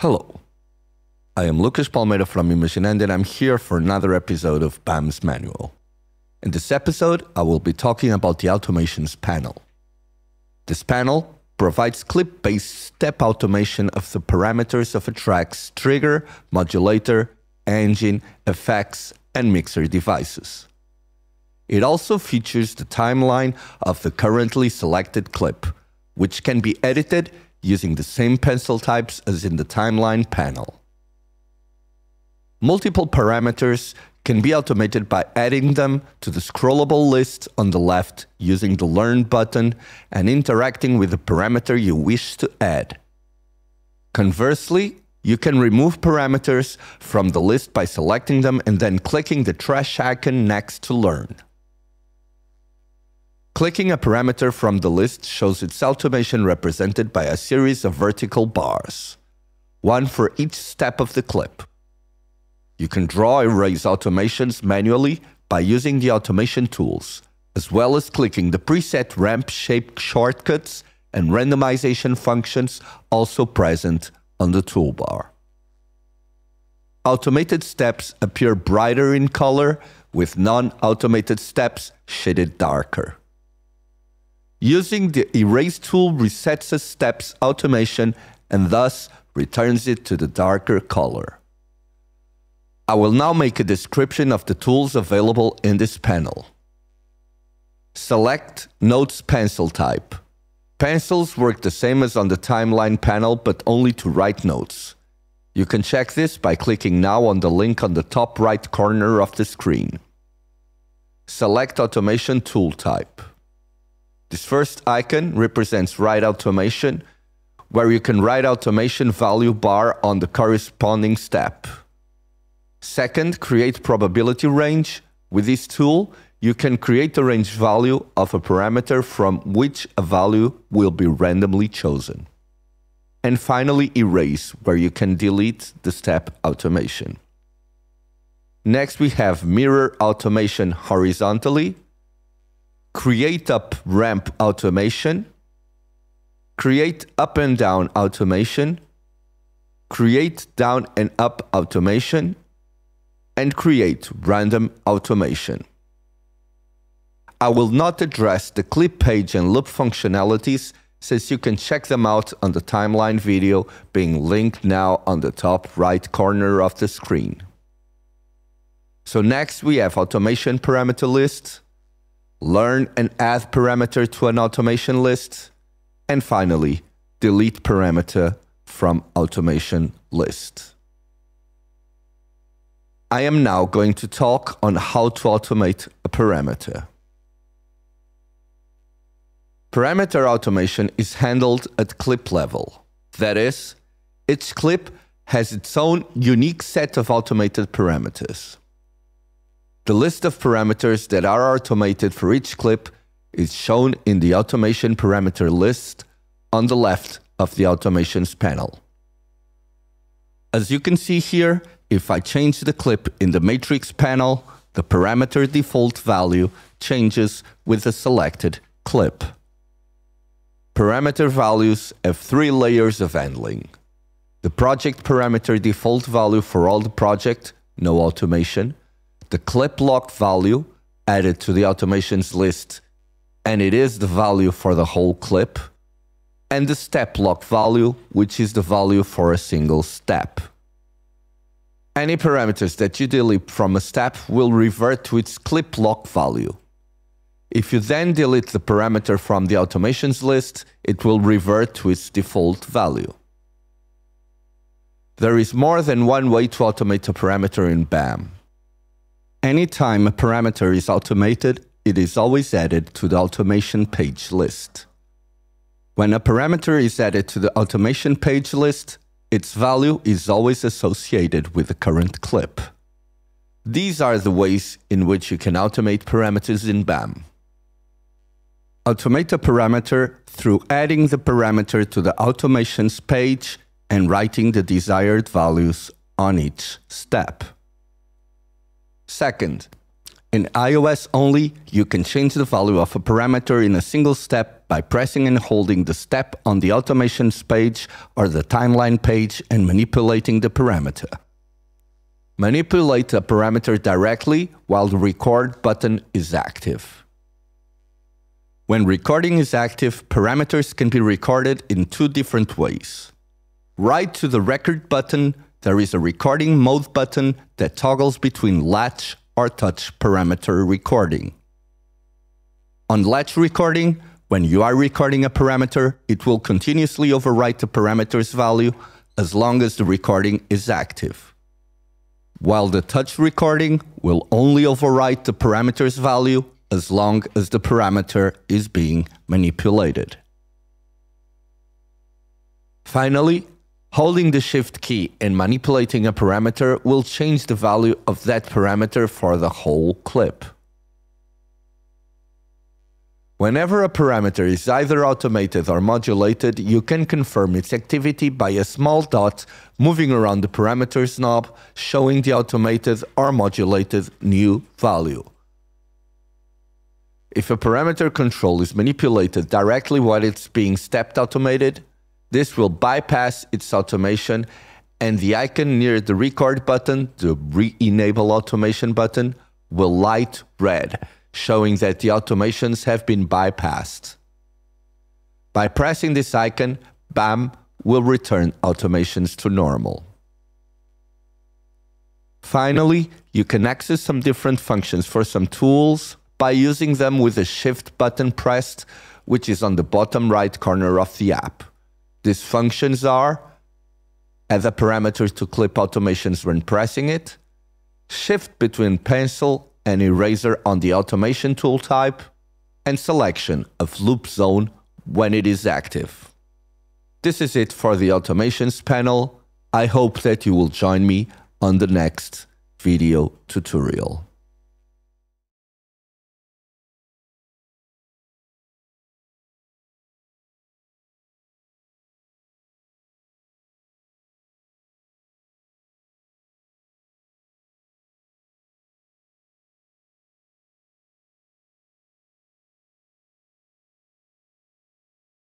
Hello. I am Lucas Palmeira from Imaginando and I'm here for another episode of BAM's Manual. In this episode, I will be talking about the Automations panel. This panel provides clip-based step automation of the parameters of a track's trigger, modulator, engine, effects, and mixer devices. It also features the timeline of the currently selected clip, which can be edited using the same pencil types as in the timeline panel. Multiple parameters can be automated by adding them to the scrollable list on the left using the Learn button and interacting with the parameter you wish to add. Conversely, you can remove parameters from the list by selecting them and then clicking the trash icon next to Learn. Clicking a parameter from the list shows its automation represented by a series of vertical bars, one for each step of the clip. You can draw erase automations manually by using the automation tools, as well as clicking the preset ramp shape shortcuts and randomization functions also present on the toolbar. Automated steps appear brighter in color, with non-automated steps shaded darker. Using the Erase tool resets a step's automation and thus returns it to the darker color. I will now make a description of the tools available in this panel. Select Notes Pencil type. Pencils work the same as on the timeline panel, but only to write notes. You can check this by clicking now on the link on the top right corner of the screen. Select Automation Tool type. This first icon represents Write Automation, where you can write automation value bar on the corresponding step. Second, create probability range. With this tool, you can create a range value of a parameter from which a value will be randomly chosen. And finally, erase, where you can delete the step automation. Next, we have mirror automation horizontally, create up ramp automation, create up and down automation, create down and up automation, and create random automation. I will not address the clip page and loop functionalities since you can check them out on the timeline video being linked now on the top right corner of the screen. So next we have automation parameter list, learn and add parameter to an automation list, and finally delete parameter from automation list. I am now going to talk on how to automate a parameter. Parameter automation is handled at clip level. That is, each clip has its own unique set of automated parameters. The list of parameters that are automated for each clip is shown in the automation parameter list on the left of the automations panel. As you can see here, if I change the clip in the matrix panel, the parameter default value changes with the selected clip. Parameter values have three layers of handling. The project parameter default value for all the project, no automation. The clip lock value added to the automations list, and it is the value for the whole clip. And the step lock value, which is the value for a single step. Any parameters that you delete from a step will revert to its clip lock value. If you then delete the parameter from the automations list, it will revert to its default value. There is more than one way to automate a parameter in BAM. Anytime a parameter is automated, it is always added to the automation page list. When a parameter is added to the automation page list, its value is always associated with the current clip. These are the ways in which you can automate parameters in BAM. Automate a parameter through adding the parameter to the automations page and writing the desired values on each step. Second, In iOS only, you can change the value of a parameter in a single step by pressing and holding the step on the automations page or the timeline page and manipulating the parameter. Manipulate a parameter directly while the record button is active. When recording is active, parameters can be recorded in two different ways. Right to the record button, there is a recording mode button that toggles between latch or touch parameter recording. On latch recording, when you are recording a parameter, it will continuously overwrite the parameter's value as long as the recording is active. While the touch recording will only overwrite the parameter's value as long as the parameter is being manipulated. Finally, Holding the Shift key and manipulating a parameter will change the value of that parameter for the whole clip. Whenever a parameter is either automated or modulated, you can confirm its activity by a small dot moving around the parameters knob, showing the automated or modulated new value. If a parameter control is manipulated directly while it's being stepped automated, this will bypass its automation and the icon near the record button, the re-enable automation button, will light red, showing that the automations have been bypassed. By pressing this icon, BAM will return automations to normal. Finally, you can access some different functions for some tools by using them with the Shift button pressed, which is on the bottom right corner of the app. These functions are as a parameter to clip automations when pressing it, shift between pencil and eraser on the automation tool type, and selection of loop zone when it is active. This is it for the automations panel. I hope that you will join me on the next video tutorial.